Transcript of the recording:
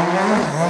Oh,